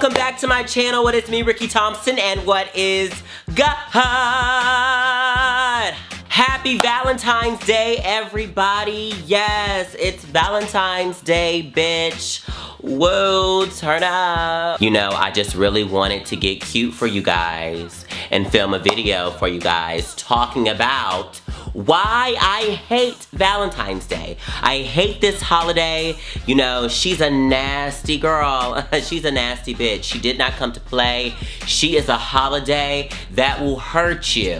to my channel. What is me, Rickey Thompson, and what is God? Happy Valentine's Day, everybody. Yes, it's Valentine's Day, bitch. Whoa, turn up. You know, I just really wanted to get cute for you guys and film a video for you guys talking about why I hate Valentine's Day. I hate this holiday. You know, she's a nasty girl. she's a nasty bitch. She did not come to play. She is a holiday that will hurt you.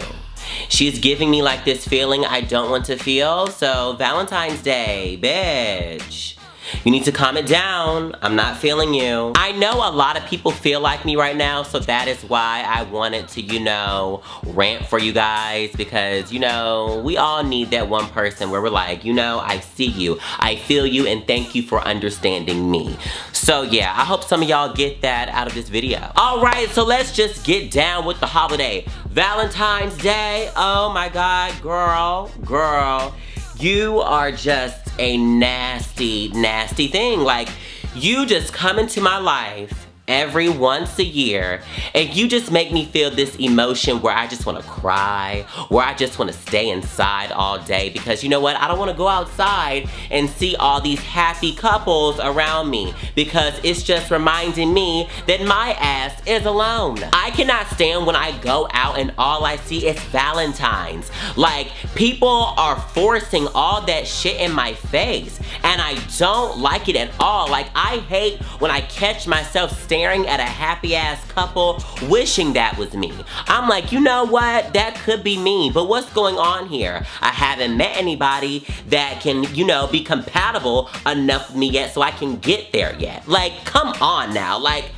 She's giving me like this feeling I don't want to feel. So Valentine's Day, bitch. You need to calm it down. I'm not feeling you. I know a lot of people feel like me right now, so that is why I wanted to, you know, rant for you guys because, you know, we all need that one person where we're like, you know, I see you, I feel you, and thank you for understanding me. So yeah, I hope some of y'all get that out of this video. All right, so let's just get down with the holiday. Valentine's Day, oh my God, girl, girl. You are just a nasty, nasty thing. Like, you just come into my life every once a year and you just make me feel this emotion where I just want to cry, where I just want to stay inside all day because you know what? I don't want to go outside and see all these happy couples around me because it's just reminding me that my ass is alone. I cannot stand when I go out and all I see is Valentine's. Like, people are forcing all that shit in my face and I don't like it at all. Like, I hate when I catch myself standing staring at a happy ass couple wishing that was me. I'm like, you know what? That could be me, but what's going on here? I haven't met anybody that can, you know, be compatible enough with me yet so I can get there yet. Like, come on now. Like,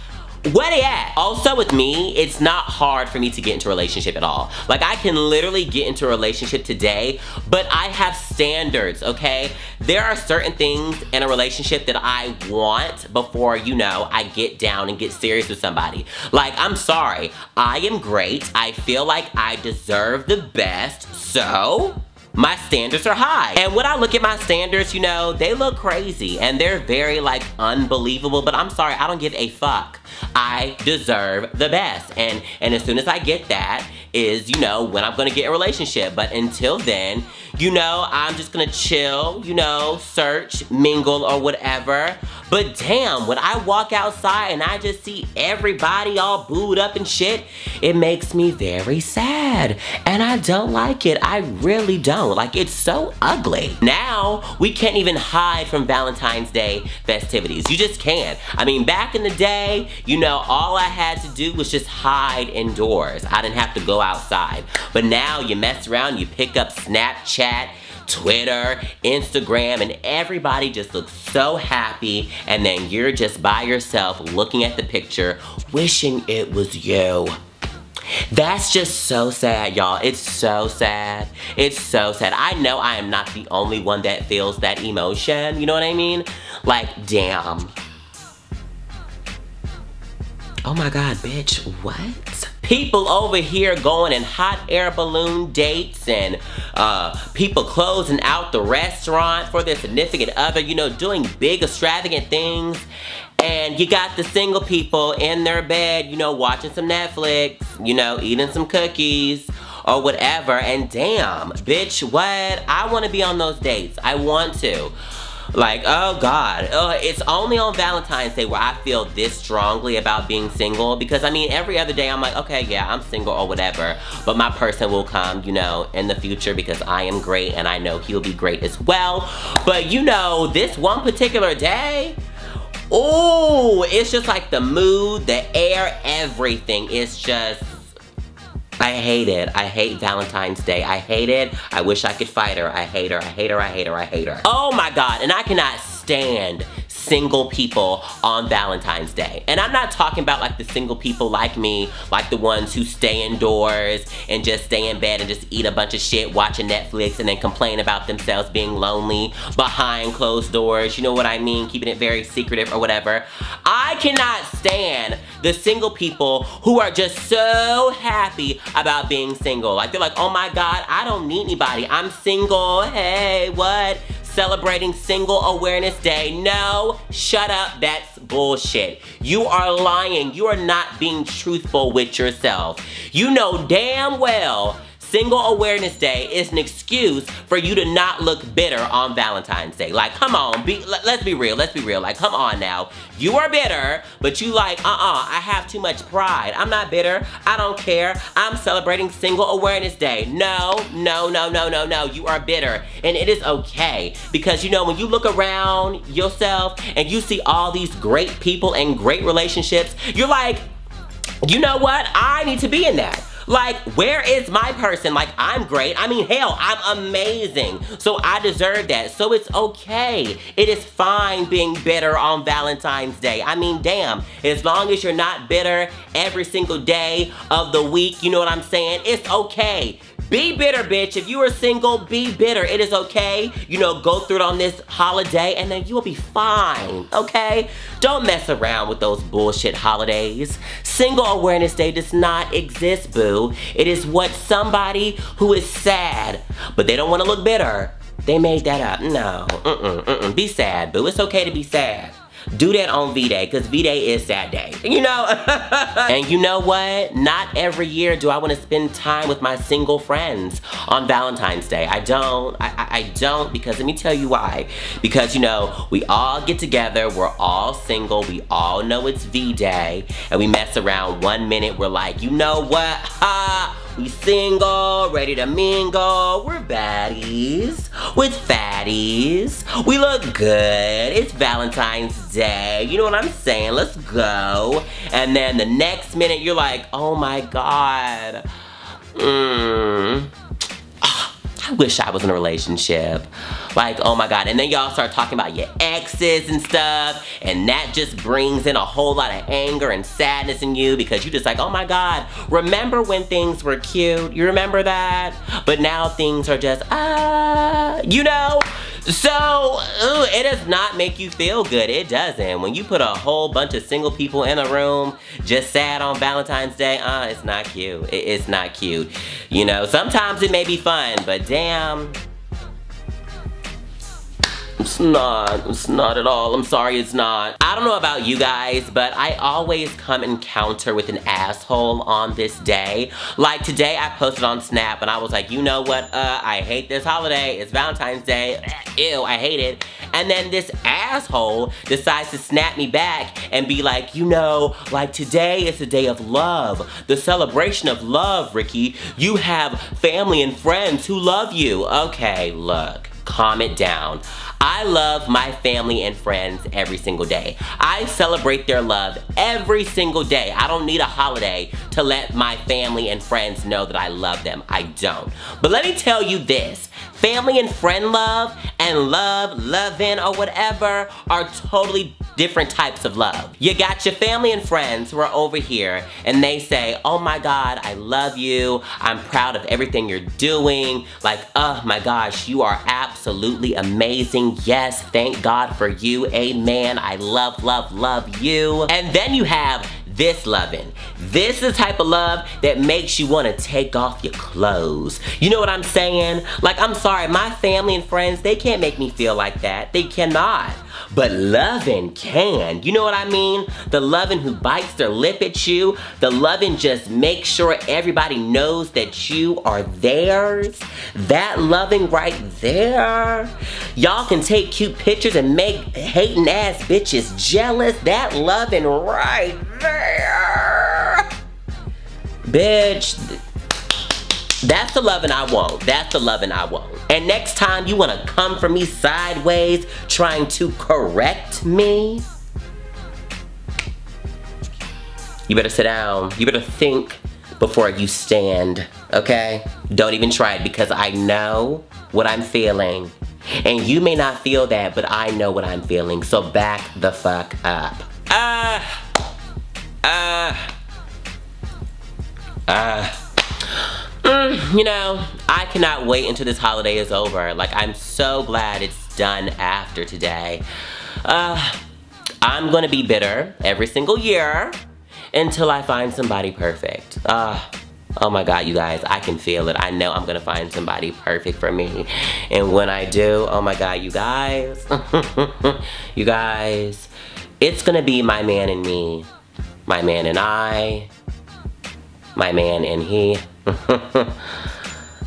where they at? Also with me, it's not hard for me to get into a relationship at all. Like I can literally get into a relationship today, but I have standards, okay? There are certain things in a relationship that I want before, you know, I get down and get serious with somebody. Like, I'm sorry, I am great. I feel like I deserve the best, so my standards are high. And when I look at my standards, you know, they look crazy and they're very like unbelievable, but I'm sorry, I don't give a fuck. I deserve the best. And, and as soon as I get that is, you know, when I'm gonna get a relationship. But until then, you know, I'm just gonna chill, you know, search, mingle or whatever. But damn, when I walk outside and I just see everybody all booed up and shit, it makes me very sad. And I don't like it. I really don't. Like, it's so ugly. Now, we can't even hide from Valentine's Day festivities. You just can't. I mean, back in the day, you know, all I had to do was just hide indoors. I didn't have to go outside. But now you mess around, you pick up Snapchat, Twitter, Instagram, and everybody just looks so happy and then you're just by yourself looking at the picture wishing it was you. That's just so sad, y'all. It's so sad. It's so sad. I know I am not the only one that feels that emotion. You know what I mean? Like, damn. Oh my god, bitch, what? People over here going in hot air balloon dates and uh, people closing out the restaurant for their significant other, you know, doing big extravagant things. And you got the single people in their bed, you know, watching some Netflix, you know, eating some cookies or whatever. And damn, bitch, what? I want to be on those dates. I want to. Like, oh God, uh, it's only on Valentine's Day where I feel this strongly about being single because I mean, every other day I'm like, okay, yeah, I'm single or whatever, but my person will come, you know, in the future because I am great and I know he'll be great as well. But you know, this one particular day, oh, it's just like the mood, the air, everything. It's just I hate it. I hate Valentine's Day. I hate it. I wish I could fight her. I hate her. I hate her. I hate her. I hate her. Oh my God. And I cannot stand single people on Valentine's Day. And I'm not talking about like the single people like me, like the ones who stay indoors and just stay in bed and just eat a bunch of shit watching Netflix and then complain about themselves being lonely behind closed doors. You know what I mean? Keeping it very secretive or whatever. I cannot stand the single people who are just so happy about being single. Like they're like, oh my God, I don't need anybody. I'm single. Hey, what? Celebrating Single Awareness Day. No, shut up, that's bullshit. You are lying. You are not being truthful with yourself. You know damn well Single Awareness Day is an excuse for you to not look bitter on Valentine's Day. Like, come on, be, let, us be real, let's be real. Like, come on now. You are bitter, but you like, uh-uh, I have too much pride. I'm not bitter, I don't care. I'm celebrating Single Awareness Day. No, no, no, no, no, no, you are bitter. And it is okay, because you know, when you look around yourself and you see all these great people and great relationships, you're like, you know what? I need to be in that. Like, where is my person? Like, I'm great. I mean, hell, I'm amazing. So I deserve that. So it's okay. It is fine being bitter on Valentine's Day. I mean, damn. As long as you're not bitter every single day of the week, you know what I'm saying? It's okay. Be bitter, bitch. If you are single, be bitter. It is okay. You know, go through it on this holiday and then you will be fine, okay? Don't mess around with those bullshit holidays. Single Awareness Day does not exist, boo. It is what somebody who is sad, but they don't want to look bitter. They made that up. No, mm-mm, mm-mm. Be sad, boo. It's okay to be sad. Do that on V-Day, because V-Day is sad day. You know? and you know what? Not every year do I want to spend time with my single friends on Valentine's Day. I don't. I, I, I don't because let me tell you why. Because, you know, we all get together. We're all single. We all know it's V-Day. And we mess around one minute. We're like, you know what? Ha! We single, ready to mingle. We're baddies with fatties. We look good. It's Valentine's Day. You know what I'm saying? Let's go. And then the next minute, you're like, oh my God. Mmm. I wish I was in a relationship. Like, oh my God. And then y'all start talking about your exes and stuff. And that just brings in a whole lot of anger and sadness in you because you just like, oh my God, remember when things were cute? You remember that? But now things are just, ah, you know? So, ooh, it does not make you feel good. It doesn't. When you put a whole bunch of single people in a room, just sad on Valentine's Day, uh, it's not cute. It, it's not cute. You know, sometimes it may be fun, but damn, jam it's not. It's not at all. I'm sorry, it's not. I don't know about you guys, but I always come encounter with an asshole on this day. Like today, I posted on Snap and I was like, you know what? Uh, I hate this holiday. It's Valentine's Day. Ew, I hate it. And then this asshole decides to snap me back and be like, you know, like today is a day of love. The celebration of love, Rickey. You have family and friends who love you. Okay, look, calm it down. I love my family and friends every single day. I celebrate their love every single day. I don't need a holiday to let my family and friends know that I love them. I don't. But let me tell you this, family and friend love and love, loving, or whatever are totally different types of love. You got your family and friends who are over here and they say, oh my God, I love you. I'm proud of everything you're doing. Like, oh my gosh, you are absolutely amazing. Yes, thank God for you. Amen. I love, love, love you. And then you have this loving. This is the type of love that makes you want to take off your clothes. You know what I'm saying? Like, I'm sorry, my family and friends, they can't make me feel like that. They cannot. But loving can. You know what I mean? The loving who bites their lip at you. The loving just makes sure everybody knows that you are theirs. That loving right there. Y'all can take cute pictures and make hating ass bitches jealous. That loving right there. Bitch, that's the loving I want. That's the loving I want. And next time you wanna come for me sideways trying to correct me, you better sit down. You better think before you stand, okay? Don't even try it because I know what I'm feeling. And you may not feel that, but I know what I'm feeling. So back the fuck up. Ah. Uh, ah. Uh, ah. Uh. You know, I cannot wait until this holiday is over. Like, I'm so glad it's done after today. Uh, I'm gonna be bitter every single year until I find somebody perfect. Uh, Oh my God, you guys, I can feel it. I know I'm gonna find somebody perfect for me. And when I do, oh my God, you guys, you guys, it's gonna be my man and me, my man and I, my man and he.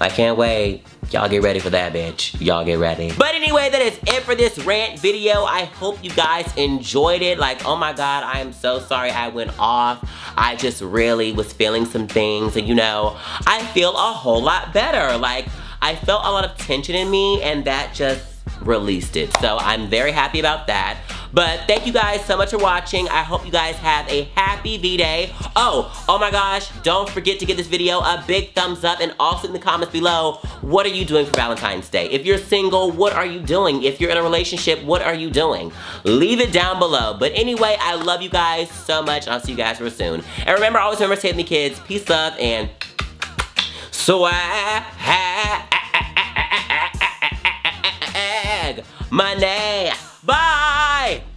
I can't wait. Y'all get ready for that, bitch. Y'all get ready. But anyway, that is it for this rant video. I hope you guys enjoyed it. Like, oh my God, I am so sorry I went off. I just really was feeling some things and you know, I feel a whole lot better. Like, I felt a lot of tension in me and that just released it. So I'm very happy about that. But thank you guys so much for watching. I hope you guys have a happy V-Day. Oh, oh my gosh, don't forget to give this video a big thumbs up and also in the comments below, what are you doing for Valentine's Day? If you're single, what are you doing? If you're in a relationship, what are you doing? Leave it down below. But anyway, I love you guys so much. I'll see you guys real soon. And remember, always remember to with me kids. Peace, love, and swag money. Bye!